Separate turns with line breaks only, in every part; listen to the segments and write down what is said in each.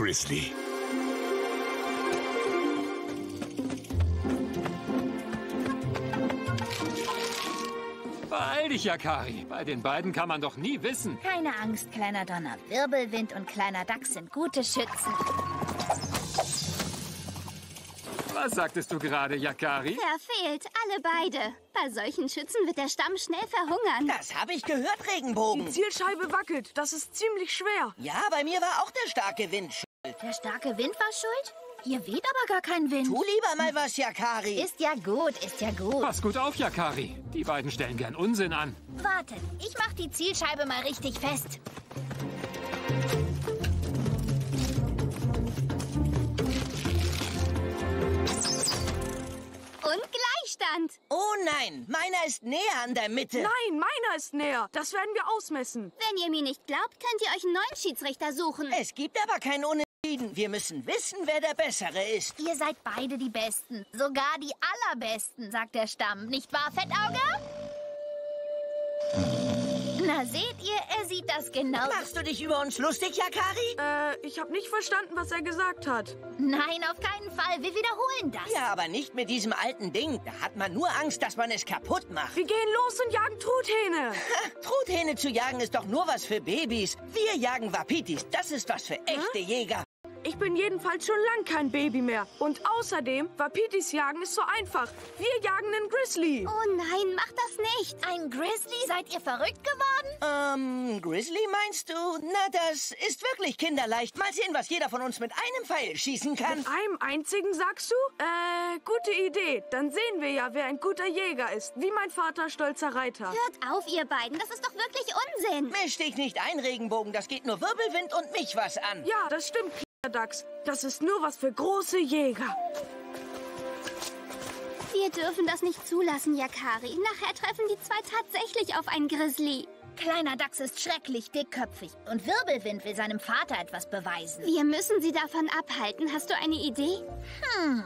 Grizzly.
Beeil dich, Yakari. Bei den beiden kann man doch nie wissen.
Keine Angst, kleiner Donner. Wirbelwind und kleiner Dachs sind gute Schützen.
Was sagtest du gerade, Yakari?
Verfehlt, alle beide. Bei solchen Schützen wird der Stamm schnell verhungern.
Das habe ich gehört, Regenbogen.
Die Zielscheibe wackelt. Das ist ziemlich schwer.
Ja, bei mir war auch der starke Wind.
Der starke Wind war schuld? Hier weht aber gar kein Wind.
Tu lieber mal was, Yakari.
Ist ja gut, ist ja gut.
Pass gut auf, Yakari. Die beiden stellen gern Unsinn an.
Warte, ich mach die Zielscheibe mal richtig fest.
Und Gleichstand.
Oh nein, meiner ist näher an der Mitte.
Nein, meiner ist näher. Das werden wir ausmessen.
Wenn ihr mir nicht glaubt, könnt ihr euch einen neuen Schiedsrichter suchen.
Es gibt aber kein Unentschieden. Wir müssen wissen, wer der Bessere ist.
Ihr seid beide die Besten. Sogar die Allerbesten, sagt der Stamm. Nicht wahr, Fettauge? Na, seht ihr, er sieht das genau.
Machst du dich über uns lustig, Yakari?
Äh, ich habe nicht verstanden, was er gesagt hat.
Nein, auf keinen Fall. Wir wiederholen das.
Ja, aber nicht mit diesem alten Ding. Da hat man nur Angst, dass man es kaputt macht.
Wir gehen los und jagen Truthähne.
Ha, Truthähne zu jagen ist doch nur was für Babys. Wir jagen Wapitis. Das ist was für echte Jäger.
Ich bin jedenfalls schon lang kein Baby mehr. Und außerdem, Wapitis jagen ist so einfach. Wir jagen einen Grizzly.
Oh nein, macht das nicht.
Ein Grizzly? Seid ihr verrückt geworden?
Ähm, Grizzly meinst du? Na, das ist wirklich kinderleicht. Mal sehen, was jeder von uns mit einem Pfeil schießen kann.
Mit einem einzigen, sagst du? Äh, gute Idee. Dann sehen wir ja, wer ein guter Jäger ist. Wie mein Vater, stolzer Reiter.
Hört auf, ihr beiden. Das ist doch wirklich Unsinn.
Misch dich nicht ein, Regenbogen. Das geht nur Wirbelwind und mich was an.
Ja, das stimmt, Dachs. Das ist nur was für große Jäger.
Wir dürfen das nicht zulassen, Yakari. Nachher treffen die zwei tatsächlich auf einen Grizzly.
Kleiner Dachs ist schrecklich dickköpfig und Wirbelwind will seinem Vater etwas beweisen.
Wir müssen sie davon abhalten. Hast du eine Idee?
Hm.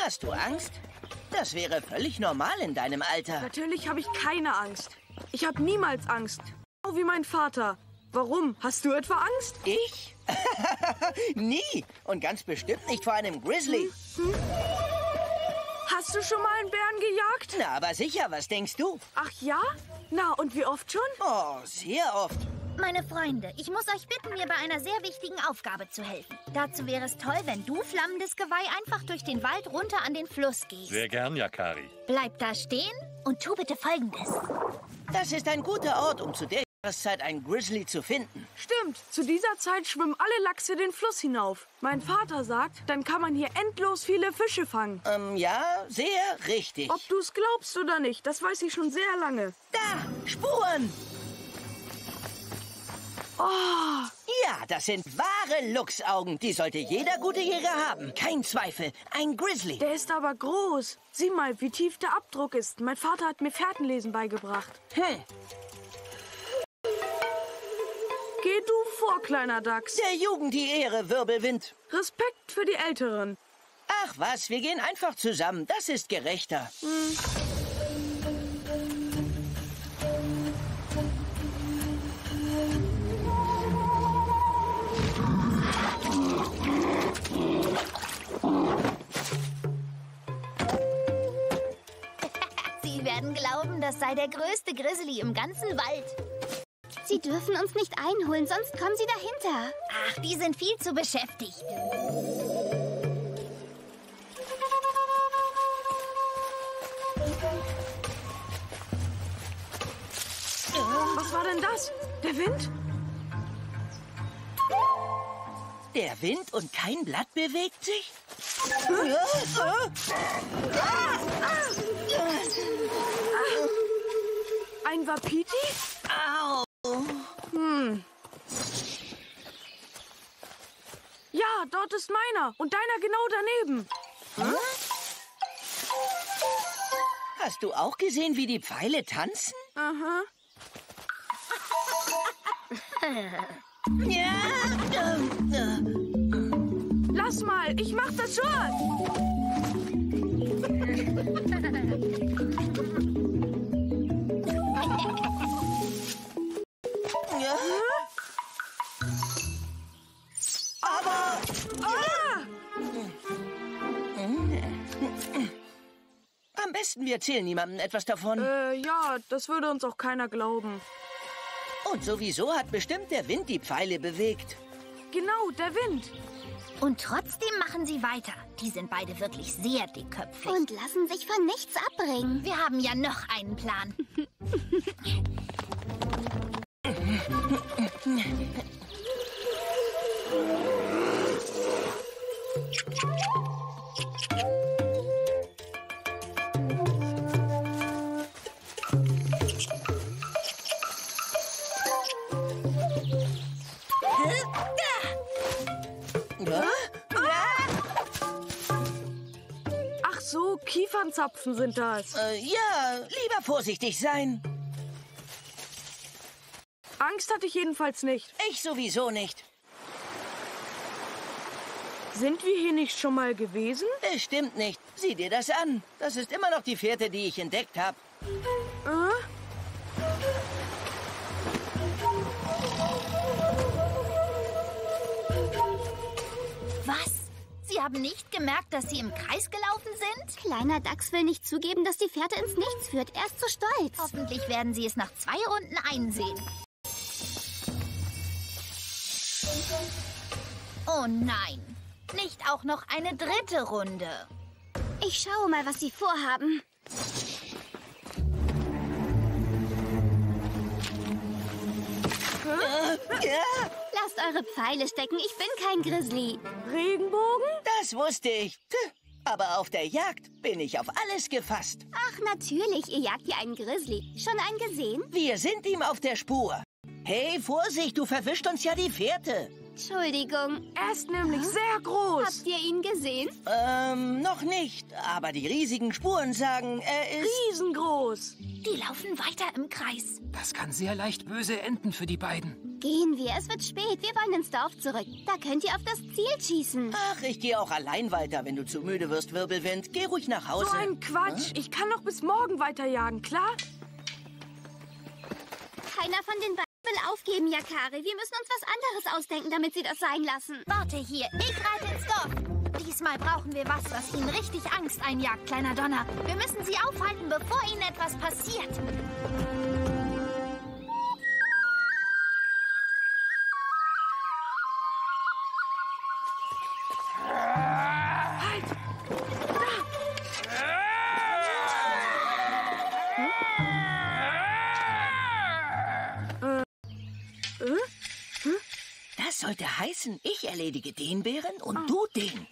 Hast du Angst? Das wäre völlig normal in deinem Alter.
Natürlich habe ich keine Angst. Ich habe niemals Angst. Genau wie mein Vater. Warum? Hast du etwa Angst?
Ich? Nie. Und ganz bestimmt nicht vor einem Grizzly.
Hast du schon mal einen Bären gejagt?
Na, aber sicher, was denkst du?
Ach ja? Na, und wie oft schon?
Oh, sehr oft.
Meine Freunde, ich muss euch bitten, mir bei einer sehr wichtigen Aufgabe zu helfen. Dazu wäre es toll, wenn du, flammendes Geweih, einfach durch den Wald runter an den Fluss gehst.
Sehr gern, Yakari.
Bleib da stehen und tu bitte Folgendes.
Das ist ein guter Ort, um zu der Jahreszeit einen Grizzly zu finden.
Stimmt, zu dieser Zeit schwimmen alle Lachse den Fluss hinauf. Mein Vater sagt, dann kann man hier endlos viele Fische fangen.
Ähm, ja, sehr richtig.
Ob du es glaubst oder nicht, das weiß ich schon sehr lange.
Da, Spuren.
Oh,
Ja, das sind wahre Luchsaugen. Die sollte jeder gute Jäger haben. Kein Zweifel. Ein Grizzly.
der ist aber groß. Sieh mal, wie tief der Abdruck ist. Mein Vater hat mir Fährtenlesen beigebracht.
Hm.
Geh du vor, kleiner Dachs.
Der Jugend die Ehre, Wirbelwind.
Respekt für die Älteren.
Ach was, wir gehen einfach zusammen. Das ist gerechter.
Sie werden glauben, das sei der größte Grizzly im ganzen Wald.
Sie dürfen uns nicht einholen, sonst kommen sie dahinter.
Ach, die sind viel zu beschäftigt.
Was war denn das? Der Wind?
Der Wind und kein Blatt bewegt sich?
Ein Wapiti?
Au.
Ja, dort ist meiner. Und deiner genau daneben.
Hast du auch gesehen, wie die Pfeile tanzen?
Aha.
Ja.
Lass mal, ich mach das schon.
Wir erzählen niemandem etwas davon.
Äh, ja, das würde uns auch keiner glauben.
Und sowieso hat bestimmt der Wind die Pfeile bewegt.
Genau, der Wind.
Und trotzdem machen sie weiter. Die sind beide wirklich sehr dickköpfig.
Und lassen sich von nichts abbringen.
wir haben ja noch einen Plan.
Kiefernzapfen sind das.
Äh, ja, lieber vorsichtig sein.
Angst hatte ich jedenfalls nicht.
Ich sowieso nicht.
Sind wir hier nicht schon mal gewesen?
Bestimmt nicht. Sieh dir das an. Das ist immer noch die Fährte, die ich entdeckt habe.
Sie haben nicht gemerkt, dass Sie im Kreis gelaufen sind?
Kleiner Dachs will nicht zugeben, dass die Fährte ins Nichts führt. Er ist zu stolz.
Hoffentlich werden Sie es nach zwei Runden einsehen. Oh nein, nicht auch noch eine dritte Runde.
Ich schaue mal, was sie vorhaben.
Ja,
Lasst eure Pfeile stecken. Ich bin kein Grizzly.
Regenbogen?
das wusste ich. Tch, Aber auf der Jagd bin ich auf alles gefasst.
Ach, natürlich. Ihr jagt hier einen Grizzly. Schon einen gesehen?
Wir sind ihm auf der Spur. Hey, Vorsicht, du verwischt uns ja die Fährte.
Entschuldigung.
Er ist nämlich sehr groß.
Habt ihr ihn gesehen?
Ähm, noch nicht. Aber die riesigen Spuren sagen, er ist...
Riesengroß.
Die laufen weiter im Kreis.
Das kann sehr leicht böse enden für die beiden.
Gehen wir. Es wird spät. Wir wollen ins Dorf zurück. Da könnt ihr auf das Ziel schießen.
Ach, ich gehe auch allein weiter, wenn du zu müde wirst, Wirbelwind. Geh ruhig nach Hause.
So ein Quatsch. Ich kann noch bis morgen weiterjagen, klar?
Keiner von den beiden will aufgeben, Yakari. Wir müssen uns was anderes ausdenken, damit sie das sein lassen.
Warte hier, ich reite ins Dorf. Diesmal brauchen wir was, was ihnen richtig Angst einjagt, kleiner Donner. Wir müssen sie aufhalten, bevor ihnen etwas passiert.
Erledige den Bären und du den.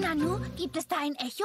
Nanu, gibt es da ein Echo?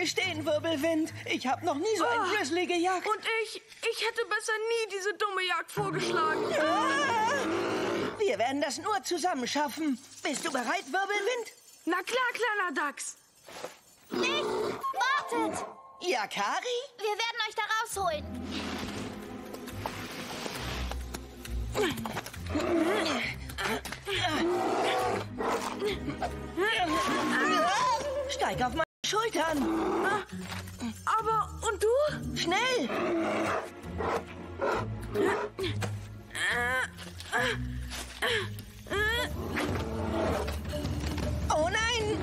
Gestehen, Wirbelwind. Ich habe noch nie so einen Grizzly gejagt.
Und ich, ich hätte besser nie diese dumme Jagd vorgeschlagen.
Ah! Wir werden das nur zusammen schaffen. Bist du bereit, Wirbelwind?
Na klar, kleiner Dachs.
Nicht! Wartet!
Ja, Kari?
Wir werden euch da rausholen.
Steig auf meine Schultern.
Aber, und du?
Schnell! Oh nein!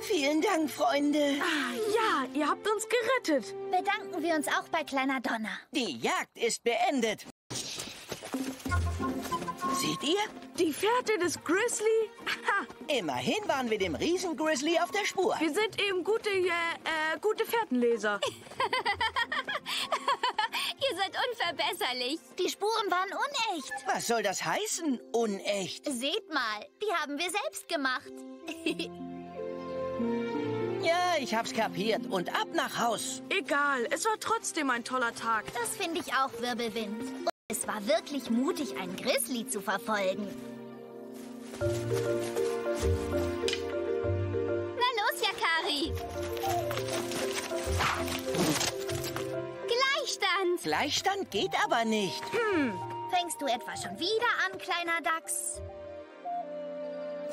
Vielen Dank, Freunde.
Ja, ihr habt uns gerettet.
Bedanken wir uns auch bei Kleiner Donner.
Die Jagd ist beendet. Seht ihr?
Die Fährte des Grizzly? Ha,
Immerhin waren wir dem Riesengrizzly auf der Spur.
wir sind eben gute, äh, äh, gute Fährtenleser.
Ihr seid unverbesserlich.
Die Spuren waren unecht.
Was soll das heißen? Unecht.
Seht mal, die haben wir selbst gemacht.
Ja, ich hab's kapiert. Und ab nach Haus.
Egal, es war trotzdem ein toller Tag.
Das finde ich auch, Wirbelwind. Es war wirklich mutig, einen Grizzly zu verfolgen.
Na los, Yakari. Gleichstand.
Gleichstand geht aber nicht.
Fängst du etwa schon wieder an, kleiner Dachs?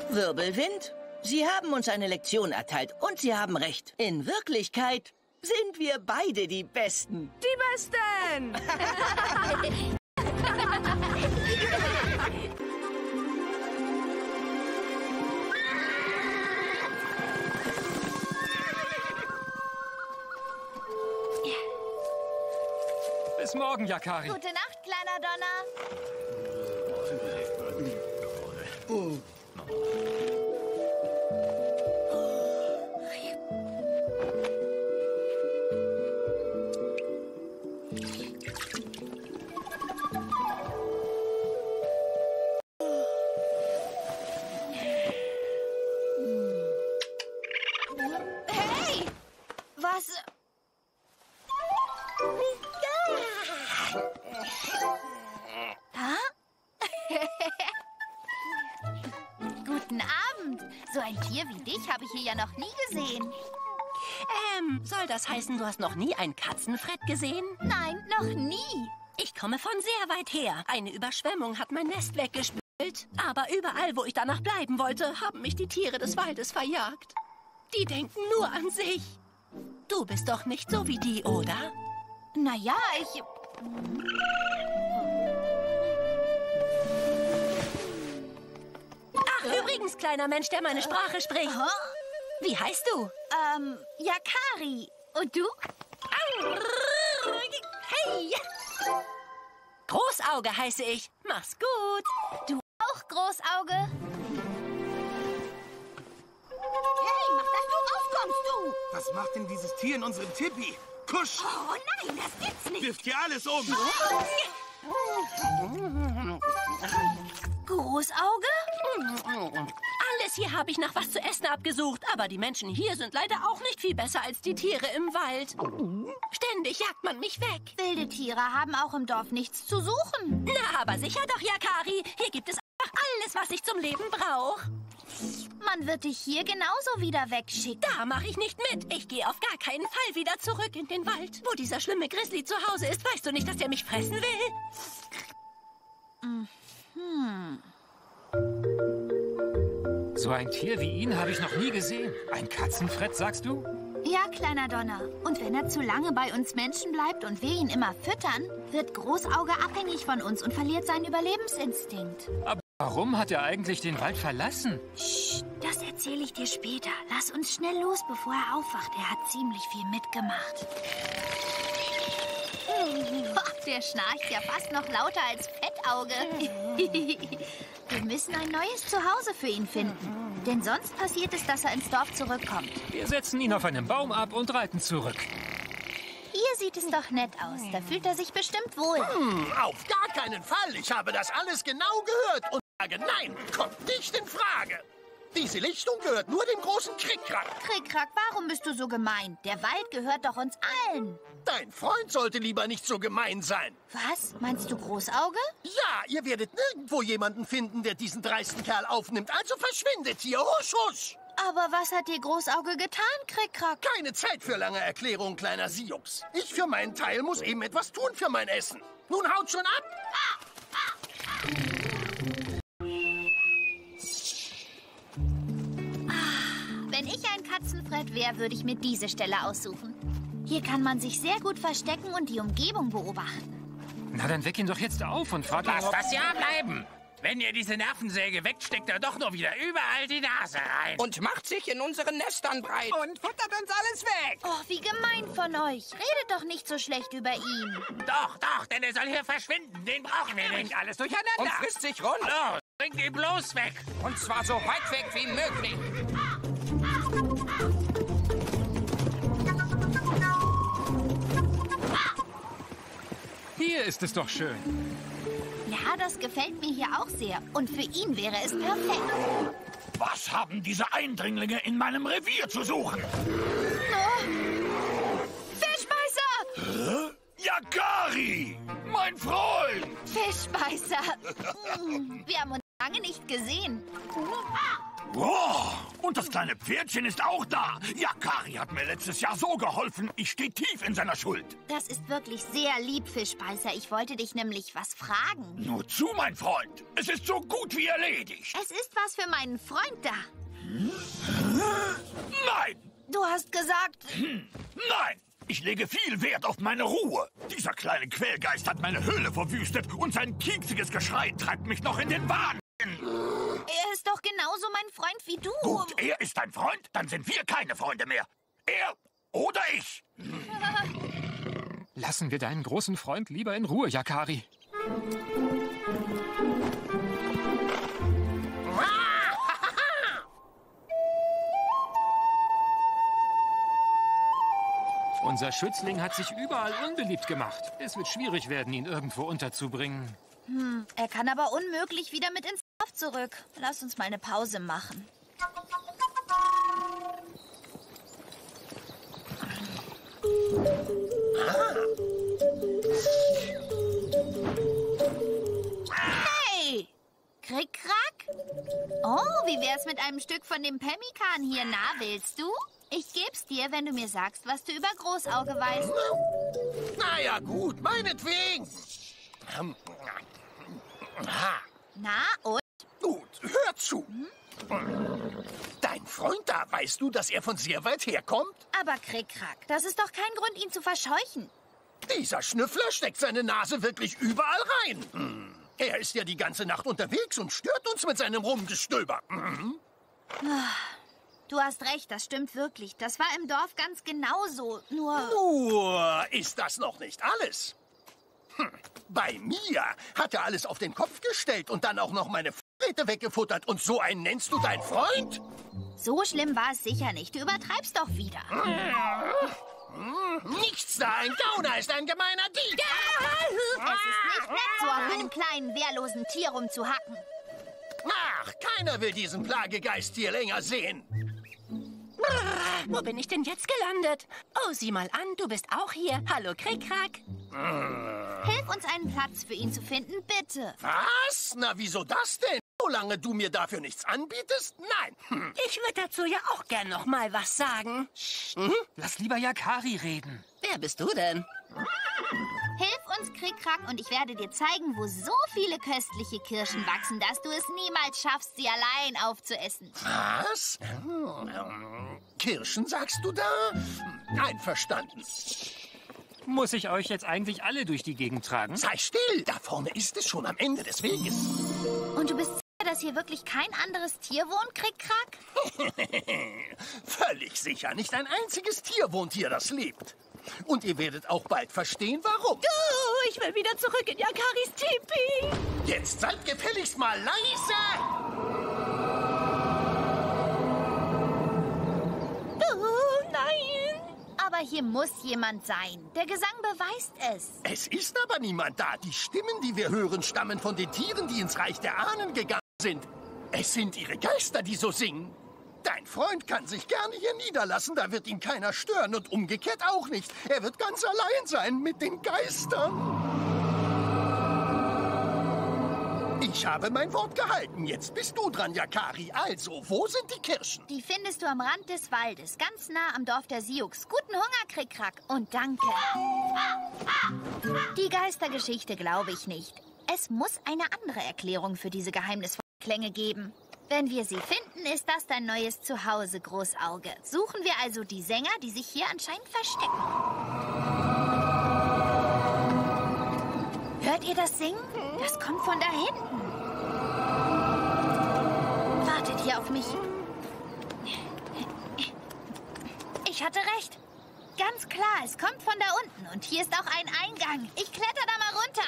Wirbelwind? Sie haben uns eine Lektion erteilt und Sie haben recht. In Wirklichkeit sind wir beide die Besten.
Die Besten!
Bis morgen, Yakari.
Gute Nacht, kleiner Donner. Dich habe ich hier ja noch nie gesehen.
Ähm, soll das heißen, du hast noch nie ein Katzenfrett gesehen?
Nein, noch nie.
Ich komme von sehr weit her. Eine Überschwemmung hat mein Nest weggespült. Aber überall, wo ich danach bleiben wollte, haben mich die Tiere des Waldes verjagt. Die denken nur an sich. Du bist doch nicht so wie die, oder?
Naja, ich.
Übrigens, kleiner Mensch, der meine Sprache spricht. Wie heißt du?
Ähm, Yakari. Und du?
Hey! Großauge heiße ich. Mach's gut.
Du auch, Großauge?
Hey, mach, dass du aufkommst, du!
Was macht denn dieses Tier in unserem Tippi? Kusch!
Oh nein, das gibt's nicht!
Wirft hier alles um!
Großauge?
Alles hier habe ich nach was zu essen abgesucht, aber die Menschen hier sind leider auch nicht viel besser als die Tiere im Wald. Ständig jagt man mich weg.
Wilde Tiere haben auch im Dorf nichts zu suchen.
Na, aber sicher doch, Yakari. Hier gibt es einfach alles, was ich zum Leben brauche.
Man wird dich hier genauso wieder wegschicken.
Da mache ich nicht mit. Ich gehe auf gar keinen Fall wieder zurück in den Wald. Wo dieser schlimme Grizzly zu Hause ist, weißt du nicht, dass er mich fressen will?
So ein Tier wie ihn habe ich noch nie gesehen. Ein Katzenfrett, sagst du?
Ja, kleiner Donner. Und wenn er zu lange bei uns Menschen bleibt und wir ihn immer füttern, wird Großauge abhängig von uns und verliert seinen Überlebensinstinkt.
Aber warum hat er eigentlich den Wald verlassen?
Psst, das erzähle ich dir später. Lass uns schnell los, bevor er aufwacht. Er hat ziemlich viel mitgemacht. Der schnarcht ja fast noch lauter als Fettauge. Wir müssen ein neues Zuhause für ihn finden. Denn sonst passiert es, dass er ins Dorf zurückkommt.
Wir setzen ihn auf einem Baum ab und reiten zurück.
Hier sieht es doch nett aus. Da fühlt er sich bestimmt wohl.
Auf gar keinen Fall. Ich habe das alles genau gehört und sage nein, kommt nicht in Frage. Diese Lichtung gehört nur dem großen Krickrack.
Krickrack, warum bist du so gemein? Der Wald gehört doch uns allen.
Dein Freund sollte lieber nicht so gemein sein.
Was? Meinst du Großauge?
Ja, ihr werdet nirgendwo jemanden finden, der diesen dreisten Kerl aufnimmt. Also verschwindet hier. Husch, husch.
Aber was hat dir Großauge getan, Krickrack?
Keine Zeit für lange Erklärungen, kleiner Siux. Ich für meinen Teil muss eben etwas tun für mein Essen. Nun haut schon ab.
Wenn Katzenfred wäre, würde ich mir diese Stelle aussuchen. Hier kann man sich sehr gut verstecken und die Umgebung beobachten.
Na, dann weck ihn doch jetzt auf und frag ihn,
Lass das ja bleiben. Wenn ihr diese Nervensäge weckt, steckt er doch nur wieder überall die Nase rein.
Und macht sich in unseren Nestern breit.
Und futtert uns alles weg.
Oh, wie gemein von euch. Redet doch nicht so schlecht über ihn.
Doch, doch, denn er soll hier verschwinden. Den brauchen wir nicht. alles durcheinander.
Und frisst sich rund.
Los, bringt ihn bloß weg.
Und zwar so weit weg wie möglich.
Hier ist es doch schön.
Ja, das gefällt mir hier auch sehr. Und für ihn wäre es perfekt.
Was haben diese Eindringlinge in meinem Revier zu suchen?
Fischbeißer!
Yakari! Mein Freund!
Fischbeißer! Hm, Wir haben uns lange nicht gesehen.
Wow, und das kleine Pferdchen ist auch da. Yakari hat mir letztes Jahr so geholfen. Ich stehe tief in seiner Schuld.
Das ist wirklich sehr lieb, Fischbeißer. Ich wollte dich nämlich was fragen.
Nur zu, mein Freund. Es ist so gut wie erledigt.
Es ist was für meinen Freund da.
Nein,
Du hast gesagt,
nein. Ich lege viel Wert auf meine Ruhe. Dieser kleine Quellgeist hat meine Höhle verwüstet und sein kieksiges Geschrei treibt mich noch in den Wahn.
Genauso mein Freund wie du.
Gut, er ist dein Freund, dann sind wir keine Freunde mehr. Er oder ich.
Lassen wir deinen großen Freund lieber in Ruhe, Yakari. Unser Schützling hat sich überall unbeliebt gemacht. Es wird schwierig werden, ihn irgendwo unterzubringen.
Er kann aber unmöglich wieder mit ins Dorf zurück. Lass uns mal eine Pause machen. Hey! Krick-Krack? Oh, wie wär's mit einem Stück von dem Pemmikan hier? Na, willst du? Ich geb's dir, wenn du mir sagst, was du über Großauge weißt.
Na ja, gut, meinetwegen. Aha,
Na, und?
Hör zu. Dein Freund da, weißt du, dass er von sehr weit herkommt?
Aber Krick-Krack, das ist doch kein Grund, ihn zu verscheuchen.
Dieser Schnüffler steckt seine Nase wirklich überall rein. Hm. Er ist ja die ganze Nacht unterwegs und stört uns mit seinem Rumgestöber. Mhm.
Du hast recht, das stimmt wirklich. Das war im Dorf ganz genauso. Nur.
Nur ist das noch nicht alles. Hm. Bei mir hat er alles auf den Kopf gestellt und dann auch noch meine Vorräte weggefuttert. Und so einen nennst du dein Freund?
So schlimm war es sicher nicht. Du übertreibst doch wieder.
Hm, Nichts da, ein Gauner ist ein gemeiner Dieb.
Es ist nicht nett, so auf einem kleinen, wehrlosen Tier rumzuhacken.
Ach, keiner will diesen Plagegeist hier länger sehen.
Wo bin ich denn jetzt gelandet? Oh, sieh mal an, du bist auch hier. Hallo, Krickrack.
Hilf uns, einen Platz für ihn zu finden, bitte.
Was? Na, wieso das denn? Solange du mir dafür nichts anbietest? Nein. Hm.
Ich würde dazu ja auch gern noch mal was sagen.
Lass lieber Yakari reden.
Wer bist du denn?
Hilf uns, Krickrack, und ich werde dir zeigen, wo so viele köstliche Kirschen wachsen, dass du es niemals schaffst, sie allein aufzuessen.
Was? Hm, ähm, Kirschen, sagst du da? Hm, Einverstanden.
Muss ich euch jetzt eigentlich alle durch die Gegend tragen?
Sei still, da vorne ist es schon am Ende des Weges.
Und du bist dass hier wirklich kein anderes Tier wohnt, Krickrack?
Völlig sicher, nicht ein einziges Tier wohnt hier, das lebt. Und ihr werdet auch bald verstehen, warum.
Oh, ich will wieder zurück in Yakaris Tipi.
Jetzt seid gefälligst mal leise!
Oh, nein.
Aber hier muss jemand sein. Der Gesang beweist es.
Es ist aber niemand da. Die Stimmen, die wir hören, stammen von den Tieren, die ins Reich der Ahnen gegangen sind. Es sind ihre Geister, die so singen. Dein Freund kann sich gerne hier niederlassen, da wird ihn keiner stören und umgekehrt auch nicht. Er wird ganz allein sein mit den Geistern. Ich habe mein Wort gehalten. Jetzt bist du dran, Yakari. Also, wo sind die Kirschen?
Die findest du am Rand des Waldes, ganz nah am Dorf der Siux. Guten Hunger, Krickrack. Und danke. Die Geistergeschichte glaube ich nicht. Es muss eine andere Erklärung für diese geheimnisvollen Klänge geben. Wenn wir sie finden, ist das dein neues Zuhause, Großauge. Suchen wir also die Sänger, die sich hier anscheinend verstecken. Hört ihr das Singen? Das kommt von da hinten. Wartet hier auf mich. Ich hatte recht. Ganz klar, es kommt von da unten. Und hier ist auch ein Eingang. Ich kletter da mal runter.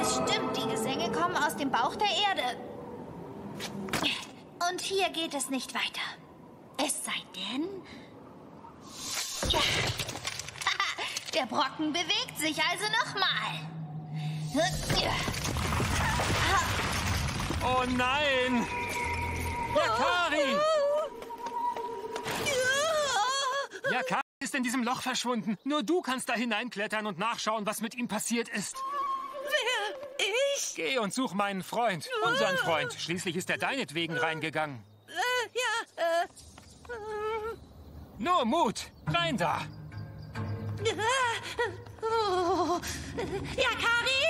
Es stimmt, die Gesänge kommen aus dem Bauch der Erde. Und hier geht es nicht weiter. Es sei denn... Ja. Der Brocken bewegt sich also nochmal.
Oh nein! Yakari! Yakari ist in diesem Loch verschwunden. Nur du kannst da hineinklettern und nachschauen, was mit ihm passiert ist.
Wer? Ich?
Geh und such meinen Freund. Unseren Freund. Schließlich ist er deinetwegen reingegangen.
Äh, ja, äh.
Nur Mut. Rein da.
Ja, Kari?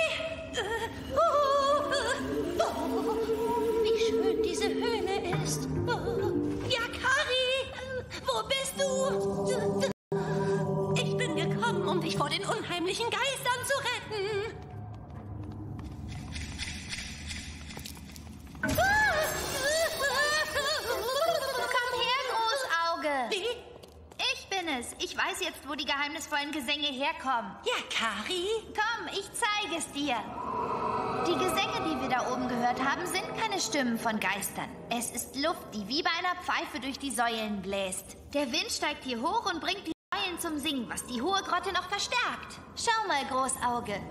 Wie schön diese Höhle ist. Ja, Kari? Wo bist du? Gekommen, um dich vor den unheimlichen Geistern zu retten.
Komm her, Großauge.
Wie?
Ich bin es. Ich weiß jetzt, wo die geheimnisvollen Gesänge herkommen.
Ja, Kari?
Komm, ich zeige es dir. Die Gesänge, die wir da oben gehört haben, sind keine Stimmen von Geistern. Es ist Luft, die wie bei einer Pfeife durch die Säulen bläst. Der Wind steigt hier hoch und bringt die Säulen zum Singen, was die hohe Grotte noch verstärkt. Schau mal, Großauge.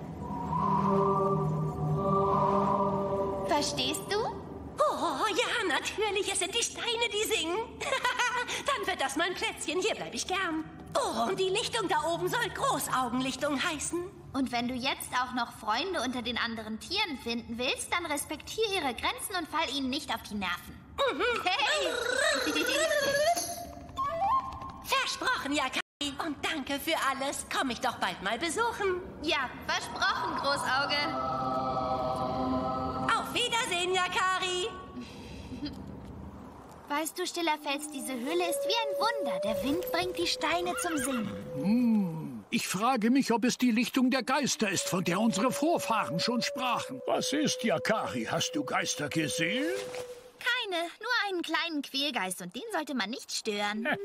Verstehst du?
Oh, ja, natürlich. Es sind die Steine, die singen. Dann wird das mein Plätzchen. Hier bleibe ich gern. Oh, und die Lichtung da oben soll Großaugenlichtung heißen.
Und wenn du jetzt auch noch Freunde unter den anderen Tieren finden willst, dann respektiere ihre Grenzen und fall ihnen nicht auf die Nerven. Hey!
Versprochen, ja, Kari. Und danke für alles. Komm ich doch bald mal besuchen.
ja, versprochen, Großauge.
Auf Wiedersehen, Yakari.
Weißt du, stiller Fels, diese Höhle ist wie ein Wunder. Der Wind bringt die Steine zum Singen.
Ich frage mich, ob es die Lichtung der Geister ist, von der unsere Vorfahren schon sprachen. Was ist, Yakari? Hast du Geister gesehen?
Keine, nur einen kleinen Quälgeist und den sollte man nicht stören.